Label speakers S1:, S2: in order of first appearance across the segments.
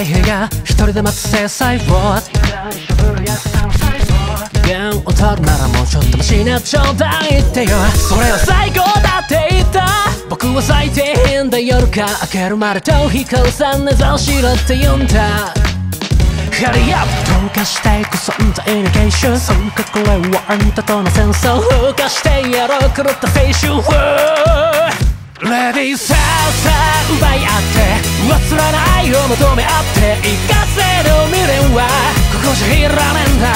S1: い部屋一人で待つ制裁を弦を取るならもうちょっとマシなちょうだいってよ。それは最高だって言った僕は最低変で夜が明けるまで逃避降参ねぞしろって言うんだ。ハリアップ投下していく存在の現象そんかこれはあんたとの戦争。風化してやろう狂った青春。レディーさあさあ奪い合って忘れないを求め合って生かせる未練はここじゃいらねえんだ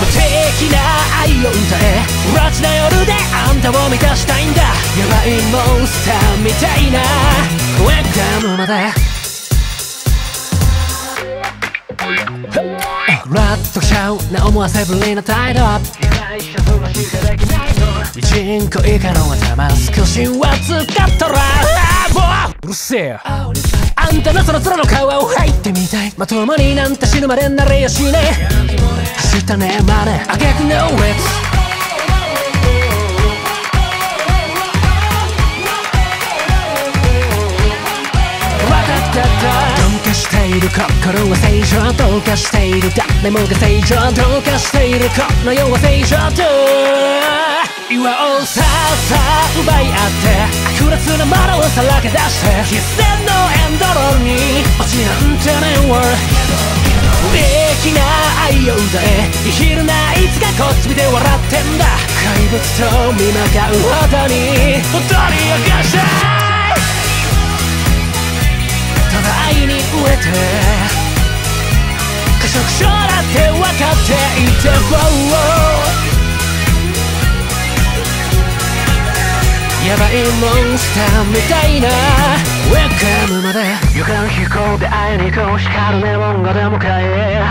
S1: 無敵な愛を歌え。ラチな夜であんたを満たしたいんだ。ヤバいモンスターみたいな。ウェルカムまでラッとしちゃう。な思わせぶりな態度。人口以下の頭少しううるせえあんたのその空の顔を入ってみたい。まともになんて死ぬまでなれやしね。走ったねまねあげくのウェッツどうかしている心は正常どうかしている。誰もが正常どうかしている。この世は正常と。岩をさあさあ奪い合って悪辣なものをさらけ出して必戦のエンドロールに落ちなんてねわ無敵な愛を歌え生きるないつかこっち見て笑ってんだ怪物と見まかうほどに踊り明かしたただ愛に飢えて過食症だって分かっていて wow いモンスターみたいなウェルカムまで
S2: 床の飛行で会いに行こう光るネオンが出迎え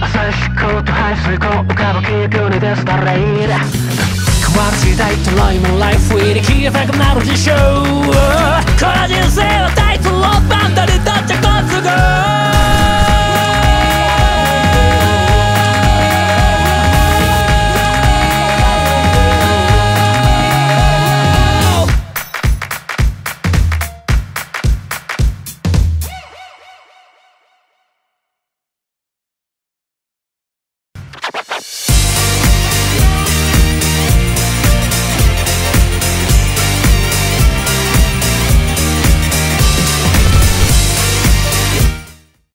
S2: 朝日光と排水溝浮かぶ記憶にデスパレイだ
S1: 変わる時代とロイもライフに消えたくなる事象この人生は